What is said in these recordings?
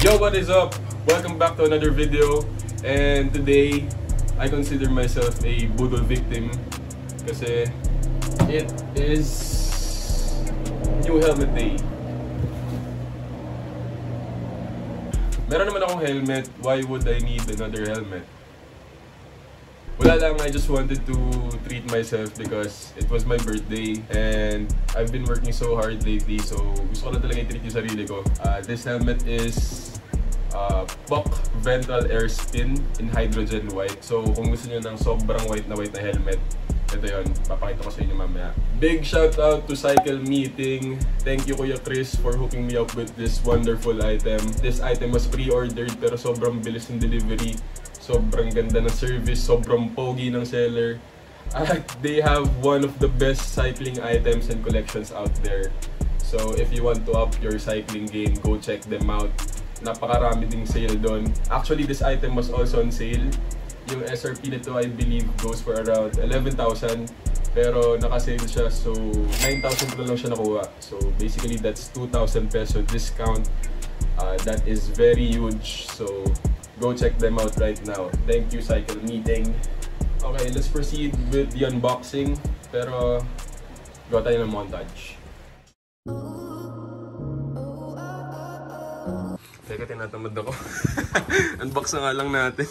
Yo, what is up? Welcome back to another video. And today, I consider myself a budol victim kasi it is new helmet day. Meron naman akong helmet, why would I need another helmet? Wala lang, I just wanted to treat myself because it was my birthday and I've been working so hard lately so gusto ko na talaga i-treat yung sarili ko. Uh, this helmet is uh, POC Ventral Air Spin in Hydrogen White. So kung gusto niyo ng sobrang white na white na helmet, ito yon papakita ko sa inyo mamaya. Big shout out to Cycle Meeting. Thank you Kuya Chris for hooking me up with this wonderful item. This item was pre-ordered pero sobrang bilis ng delivery. Sobrang ganda ng service, sobrang pogi ng seller. At they have one of the best cycling items and collections out there. So if you want to up your cycling game, go check them out. Napakarami ding sale doon. Actually, this item was also on sale. Yung SRP nito I believe goes for around 11,000 pero naka-sale siya so 9,000 ko lang siya nakuha. So basically that's 2,000 peso discount. Uh, that is very huge. So go check them out right now. Thank you Cycle Meeting. Okay, let's proceed with the unboxing. Pero gawa tayo ng montage. Teka, tinatamad ako. Unbox na nga lang natin.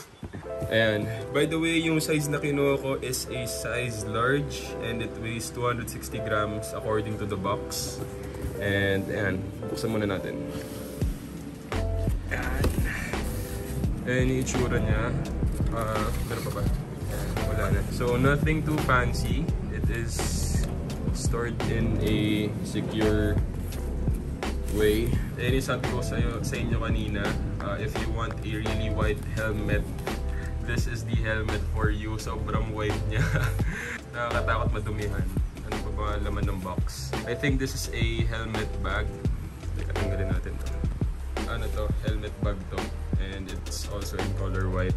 Ayan. By the way, yung size na kinuha ko is a size large and it weighs 260 grams according to the box. And ayan, buksan muna natin. Ayan yung itsura niya. Uh, pa ba? Wala na. So, nothing too fancy. It is stored in a secure way. Ayan yung sabi ko sa, sa inyo kanina. Uh, if you want a really white helmet, this is the helmet for you. Sobrang white niya. Nakakatakot madumihan. Ano pa ba laman ng box? I think this is a helmet bag. Teka, tanggalin natin to. Ano to? Helmet bag to. And it's also in color white.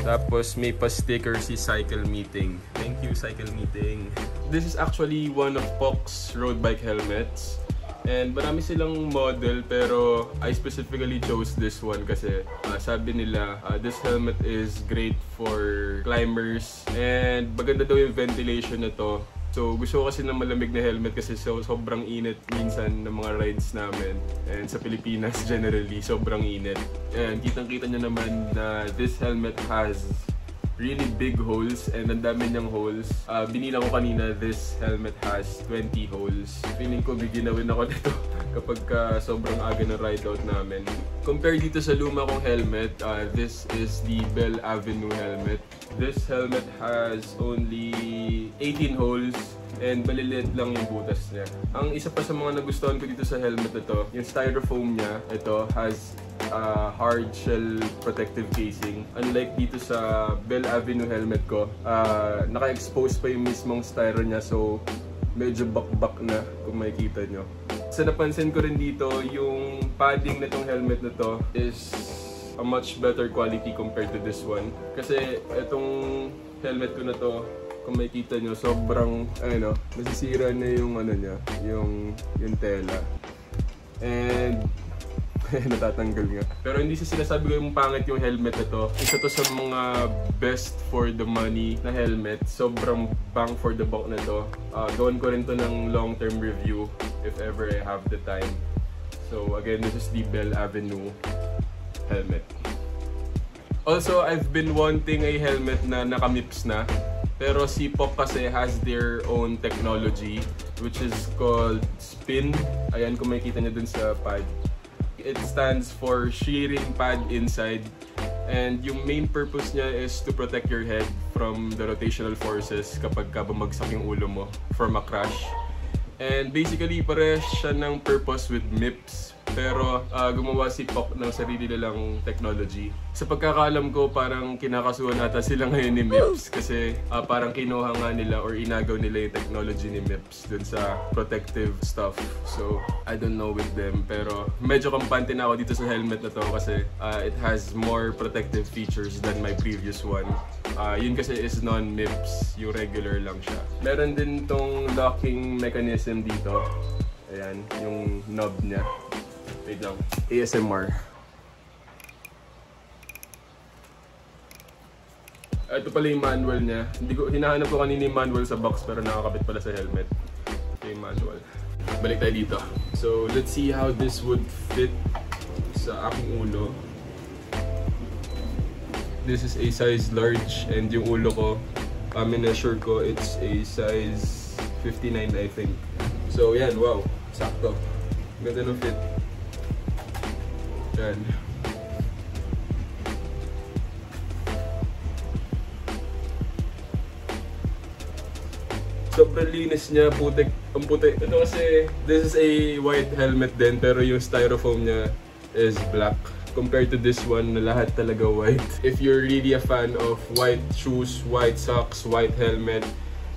Tapos may pa-sticker si Cycle Meeting. Thank you, Cycle Meeting. This is actually one of POC's road bike helmets. And marami silang model pero I specifically chose this one kasi uh, sabi nila uh, this helmet is great for climbers and maganda daw yung ventilation na to. So gusto ko kasi ng malamig na helmet kasi so, sobrang init minsan ng mga rides namin. And sa Pilipinas generally sobrang init. And kitang kita nyo naman na this helmet has really big holes and ang dami niyang holes. Uh, binilang ko kanina, this helmet has 20 holes. Feeling ko biginawin ako nito kapag ka sobrang aga ng ride out namin. Compare dito sa luma kong helmet, uh, this is the Bell Avenue helmet. This helmet has only 18 holes and maliliit lang yung butas niya. Ang isa pa sa mga nagustuhan ko dito sa helmet na to, yung styrofoam niya, ito has uh, hard shell protective casing. Unlike dito sa Bell Avenue helmet ko, uh, naka-expose pa yung mismong styro niya so medyo bakbak na kung makikita nyo. Sa napansin ko rin dito, yung padding na tong helmet na to is a much better quality compared to this one. Kasi itong helmet ko na to, kung makikita nyo, sobrang, ano, nasisira na yung ano niya, yung, yung tela. And natatanggal nga. Pero hindi sa sinasabi ko yung pangit yung helmet na to. Isa to sa mga best for the money na helmet. Sobrang bang for the buck na to. Uh, gawin ko rin to ng long-term review if ever I have the time. So again, this is the Bell Avenue helmet. Also, I've been wanting a helmet na nakamips na. Pero si Pop kasi has their own technology which is called spin. Ayan kung makikita niyo dun sa pad. It stands for shearing pad inside. And yung main purpose niya is to protect your head from the rotational forces kapag ka bumagsak yung ulo mo from a crash. And basically, pare siya ng purpose with MIPS. Pero uh, gumawa si POC ng sarili nilang technology. Sa pagkakaalam ko, parang kinakasuhan ata sila ngayon ni MIPS kasi uh, parang kinuha nga nila or inagaw nila yung technology ni MIPS dun sa protective stuff. So, I don't know with them. Pero medyo kampante na ako dito sa helmet na to kasi uh, it has more protective features than my previous one. Uh, yun kasi is non-MIPS, yung regular lang siya. Meron din tong locking mechanism dito. Ayan, yung knob niya. Wait lang. ASMR. Ah, ito pala yung manual niya. Hindi ko, hinahanap ko kanina yung manual sa box pero nakakabit pala sa helmet. Ito yung manual. Balik tayo dito. So, let's see how this would fit sa aking ulo. This is a size large and yung ulo ko, um, measure ko, it's a size 59 I think. So, yan. Wow. Sakto. Ganda ng fit. Yan. sobrang linis niya, putik, ang puti. Ito kasi, this is a white helmet din, pero yung styrofoam niya is black. Compared to this one, na lahat talaga white. If you're really a fan of white shoes, white socks, white helmet,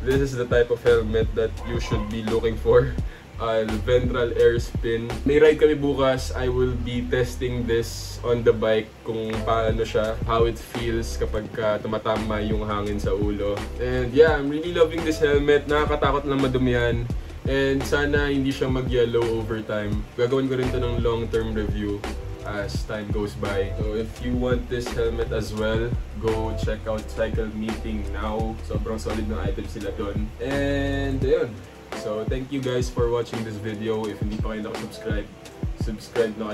this is the type of helmet that you should be looking for uh, ventral air spin. May ride kami bukas. I will be testing this on the bike kung paano siya, how it feels kapag ka tumatama yung hangin sa ulo. And yeah, I'm really loving this helmet. Nakakatakot lang madumihan. And sana hindi siya mag-yellow over time. Gagawin ko rin to ng long-term review as time goes by. So if you want this helmet as well, go check out Cycle Meeting now. Sobrang solid ng items sila doon. And ayun, So, thank you guys for watching this video. If hindi pa kayo nakasubscribe, subscribe na.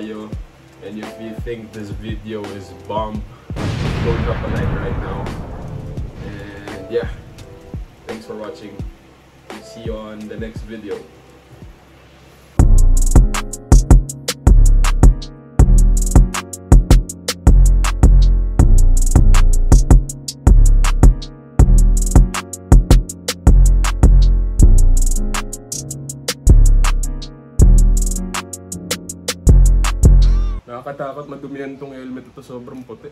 And if you think this video is bomb, go drop a like right now. And yeah, thanks for watching. See you on the next video. Nakakatakot madumihan tong helmet ito, sobrang puti.